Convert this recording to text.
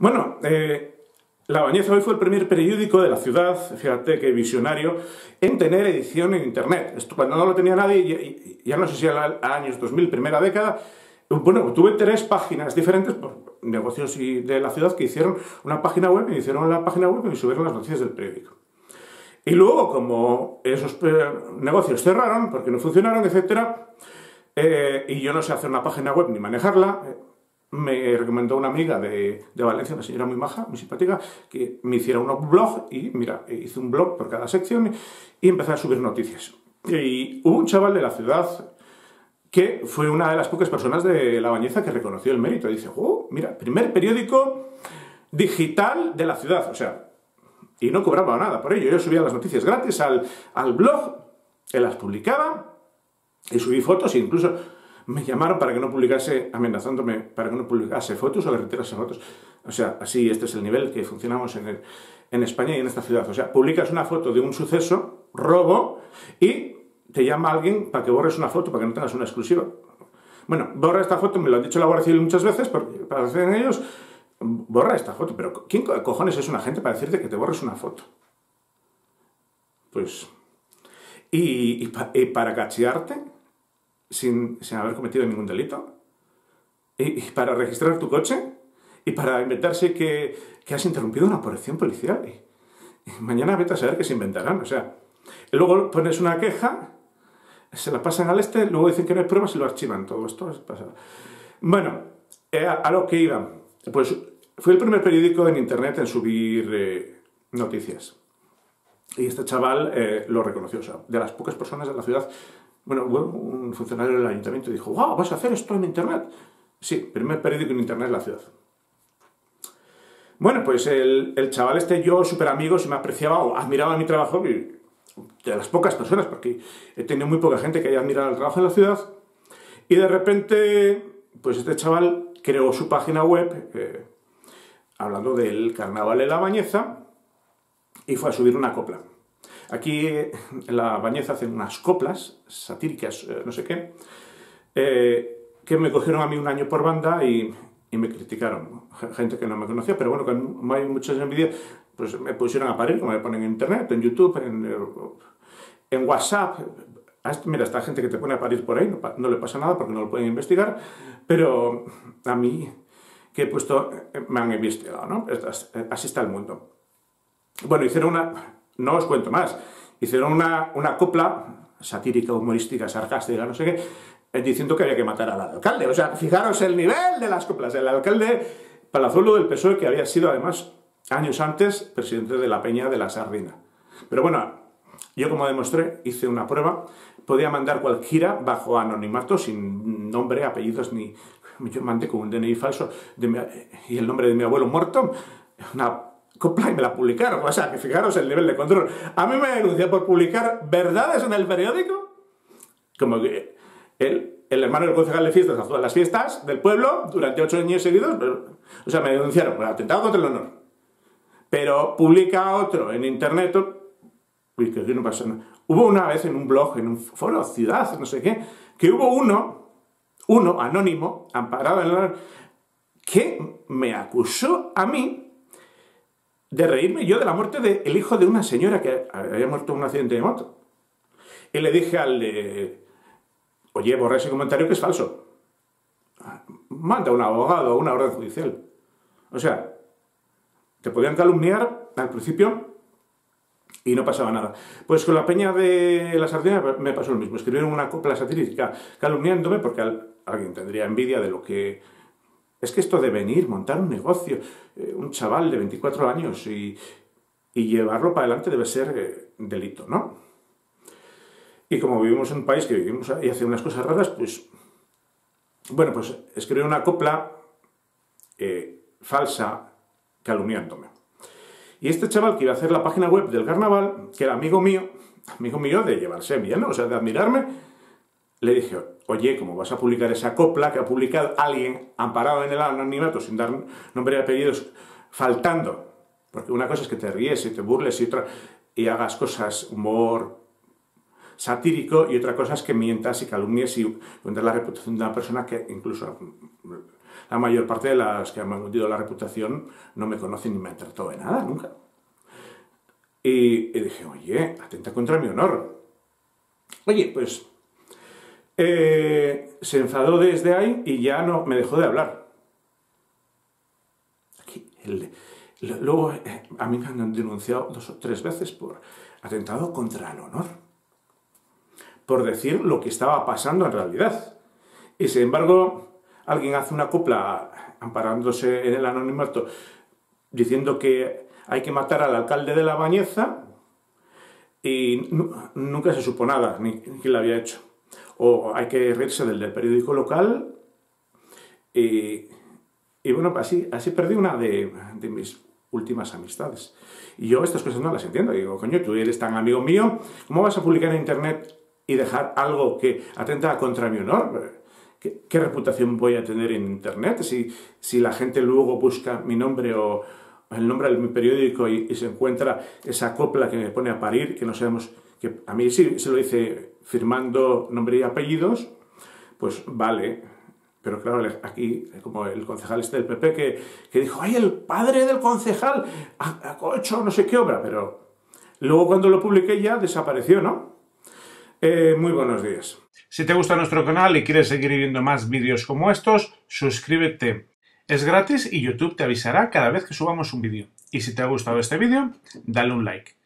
Bueno, eh, La Bañeza hoy fue el primer periódico de la ciudad, fíjate qué visionario, en tener edición en Internet. Cuando no lo tenía nadie, ya no sé si era años 2000, primera década, bueno, tuve tres páginas diferentes por negocios de la ciudad que hicieron una página web, y hicieron la página web y subieron las noticias del periódico. Y luego, como esos eh, negocios cerraron, porque no funcionaron, etc., eh, y yo no sé hacer una página web ni manejarla, me recomendó una amiga de, de, Valencia, una señora muy maja, muy simpática, que me hiciera un blog y, mira, hice un blog por cada sección y empecé a subir noticias. Y hubo un chaval de la ciudad que fue una de las pocas personas de La Bañeza que reconoció el mérito. Dice, oh, mira, primer periódico digital de la ciudad. O sea, y no cobraba nada por ello. Yo subía las noticias gratis al, al blog, él las publicaba y subí fotos e incluso me llamaron para que no publicase, amenazándome para que no publicase fotos o que retirase fotos. O sea, así este es el nivel que funcionamos en, en España y en esta ciudad. O sea, publicas una foto de un suceso, robo, y te llama alguien para que borres una foto, para que no tengas una exclusiva. Bueno, borra esta foto, me lo han dicho la Guardia Civil muchas veces, porque para decir ellos, borra esta foto. Pero ¿quién cojones es una gente para decirte que te borres una foto? Pues... Y, para cachearte, sin, haber cometido ningún delito. Y, para registrar tu coche. Y para inventarse que, has interrumpido una operación policial. Y, mañana vete a saber qué se inventarán. O sea, luego pones una queja se la pasan al este, luego dicen que no hay pruebas y lo archivan. Todo esto es pasado. Bueno, eh, a, lo que iba. Pues fue el primer periódico en internet en subir eh, noticias. Y este chaval eh, lo reconoció. O sea, de las pocas personas de la ciudad, bueno, un funcionario del ayuntamiento dijo, wow, ¿vas a hacer esto en internet? Sí, primer periódico en internet en la ciudad. Bueno, pues el, chaval este, yo, súper amigo, se me apreciaba o admiraba mi trabajo de las pocas personas, porque he tenido muy poca gente que haya admirado el trabajo en la ciudad, y de repente, pues este chaval creó su página web eh, hablando del carnaval de la Bañeza y fue a subir una copla. Aquí la Bañeza hacen unas coplas satíricas, eh, no sé qué, eh, que me cogieron a mí un año por banda y, me criticaron. Gente que no me conocía, pero bueno, que hay muchas envidias pues me pusieron a parir, como me ponen en internet, en YouTube, en, en WhatsApp. Mira, esta gente que te pone a parir por ahí no, le pasa nada porque no lo pueden investigar, pero a mí, que he puesto, me han investigado, ¿no? Así está el mundo. Bueno, hicieron una, no os cuento más, hicieron una, una copla satírica, humorística, sarcástica, no sé qué, eh, diciendo que había que matar al alcalde. O sea, fijaros el nivel de las coplas. El alcalde Palazuelo del PSOE, que había sido además años antes presidente de la Peña de la Sardina. Pero bueno, yo como demostré, hice una prueba, podía mandar cualquiera bajo anonimato, sin nombre, apellidos, ni... Yo mandé con un DNI falso y el nombre de mi abuelo muerto, una copla y me la publicaron. O sea, que fijaros el nivel de control. A mí me denunciado por publicar verdades en el periódico, como que el, el hermano del concejal de fiestas a las fiestas del pueblo durante ocho años seguidos, o sea, me denunciaron por atentado contra el honor pero publica otro en internet, uy, que aquí no pasa nada. Hubo una vez en un blog, en un foro, ciudad, no sé qué, que hubo uno, uno anónimo, amparado en la... que me acusó a mí de reírme yo de la muerte del hijo de una señora que había muerto en un accidente de moto. Y le dije al de, oye, borra ese comentario que es falso. Manda un abogado o una orden judicial. O sea, te podían calumniar al principio y no pasaba nada. Pues con la peña de la sardina me pasó lo mismo. Escribieron una copla satírica calumniándome porque alguien tendría envidia de lo que... Es que esto de venir, montar un negocio, eh, un chaval de 24 años y, llevarlo para adelante debe ser eh, delito, ¿no? Y como vivimos en un país que vivimos y hace unas cosas raras, pues... Bueno, pues escribí una copla eh, falsa calumniándome. Y este chaval que iba a hacer la página web del carnaval, que era amigo mío, amigo mío de llevarse bien, o sea, de admirarme, le dije, oye, como vas a publicar esa copla que ha publicado alguien amparado en el anonimato, sin dar nombre y apellidos, faltando, porque una cosa es que te ríes y te burles y otra, y hagas cosas, humor satírico, y otra cosa es que mientas y calumnies y cuentes la reputación de una persona que incluso La mayor parte de las que me han hundido la reputación no me conocen ni me han tratado de nada, nunca. Y, dije, oye, atenta contra mi honor. Oye, pues eh, se enfadó desde ahí y ya no me dejó de hablar. luego eh, a mí me han denunciado dos o tres veces por atentado contra el honor, por decir lo que estaba pasando en realidad. Y sin embargo, alguien hace una copla amparándose en el anonimato diciendo que hay que matar al alcalde de La Bañeza y nunca se supo nada, ni quién lo había hecho. O hay que reírse del, del periódico local y, bueno, así, así perdí una de, de, mis últimas amistades. Y yo estas cosas no las entiendo. Digo, coño, tú eres tan amigo mío, ¿cómo vas a publicar en internet y dejar algo que atenta contra mi honor? ¿Qué, qué reputación voy a tener en internet si, si la gente luego busca mi nombre o, el nombre de mi periódico y, se encuentra esa copla que me pone a parir, que no sabemos, que a mí sí se lo dice firmando nombre y apellidos, pues vale. Pero claro, aquí, como el concejal este del PP que, que dijo, ¡ay, el padre del concejal ha, hecho no sé qué obra! Pero luego cuando lo publiqué ya desapareció, ¿no? Eh, muy buenos días. Si te gusta nuestro canal y quieres seguir viendo más vídeos como estos, suscríbete es gratis y YouTube te avisará cada vez que subamos un vídeo. Y si te ha gustado este vídeo, dale un like.